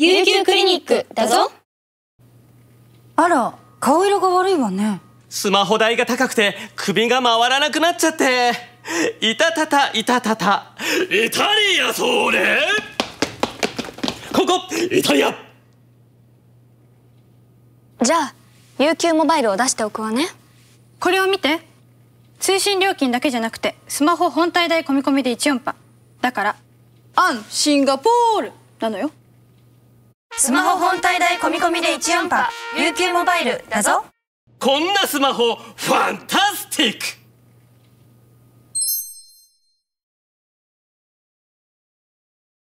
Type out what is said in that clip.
琉球クリニックだぞ。あら顔色が悪いわね。スマホ代が高くて首が回らなくなっちゃって。いたたたいたたた。イタリアそれ。ここイタリア。じゃあ UQ モバイルを出しておくわね。これを見て。通信料金だけじゃなくてスマホ本体代込み込みで1音波。だからアンシンガポールなのよスマホ本体代込み込みで1音波 UQ モバイルだぞ。こんなスマホファンタスティック。